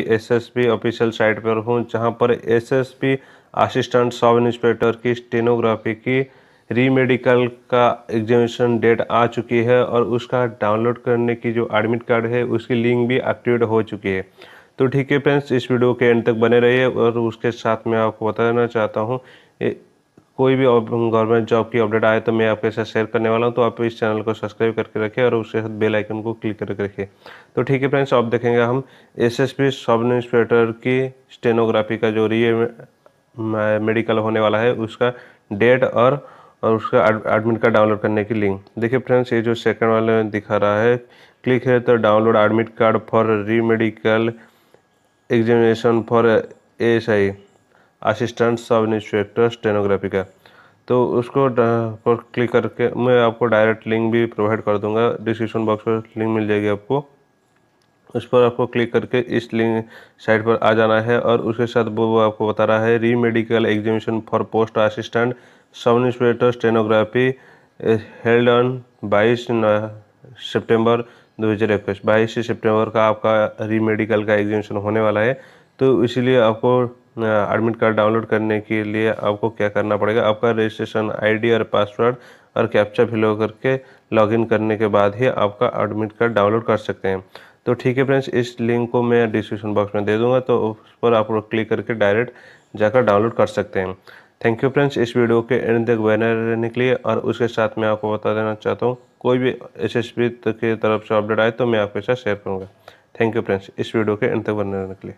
SSP official site पर हूँ, जहाँ पर एसएसपी असिस्टेंट सब इंस्पेक्टर की स्टेनोग्राफी की, रीमेडिकल का एग्जामिनेशन डेट आ चुकी है और उसका डाउनलोड करने की जो एडमिट कार्ड है, उसकी लिंक भी एक्टिवेट हो चुकी है। तो ठीक है फ्रेंड्स, इस वीडियो के एंड तक बने रहिए और उसके साथ मैं आपको बताना चाहता हूँ कोई भी गवर्नमेंट जॉब की अपडेट आए तो मैं आपके साथ शेयर करने वाला हूँ तो आप इस चैनल को सब्सक्राइब करके रखें और उसके साथ बेल आइकन को क्लिक करके रखें तो ठीक है फ्रेंड्स अब देखेंगे हम एसएसपी सब इंस्पेक्टर की स्टेनोग्राफी का जो री मेडिकल होने वाला है, उसका डेट और और उसका एडमिट कार्ड डाउनलोड करने की लिंक देखिए फ्रेंड्स ये जो सेकंड वाले दिखा रहा है क्लिक है तो download admit card for re medical examination for S I assistant sub inspector stenography का तो उसको पर क्लिक करके मैं आपको डायरेक्ट लिंक भी प्रोवाइड कर दूँगा। डिस्क्रिप्शन बॉक्स पर लिंक मिल जाएगी आपको। उस पर आपको क्लिक करके इस लिंक साइट पर आ जाना है और उसके साथ वो आपको बता रहा है re medical examination for post assistant sub inspector stenography held on बाईस सितंबर दो हज़ार इक्कीस। बाईस सितंबर का आपका री मेडिकल का एग्जामिनेशन होने वाला है। तो इसीलिए आपको एडमिट कार्ड डाउनलोड करने के लिए आपको क्या करना पड़ेगा? आपका रजिस्ट्रेशन आईडी और पासवर्ड और कैप्चा फिल करके लॉगिन करने के बाद ही आपका एडमिट कार्ड डाउनलोड कर सकते हैं। तो ठीक है फ्रेंड्स इस लिंक को मैं डिस्क्रिप्शन बॉक्स में दे दूँगा तो उस पर आप क्लिक करके डायरेक्ट जाकर डाउनलोड कर सकते हैं। थैंक यू फ्रेंड्स इस वीडियो के एंड तक बने रहने के लिए और उसके साथ मैं आपको बता देना चाहता हूँ, कोई भी एस एस की तरफ़ से अपडेट आए तो मैं आपके साथ शेयर करूँगा। थैंक यू फ्रेंड्स इस वीडियो के एंड तक बने रहने के लिए।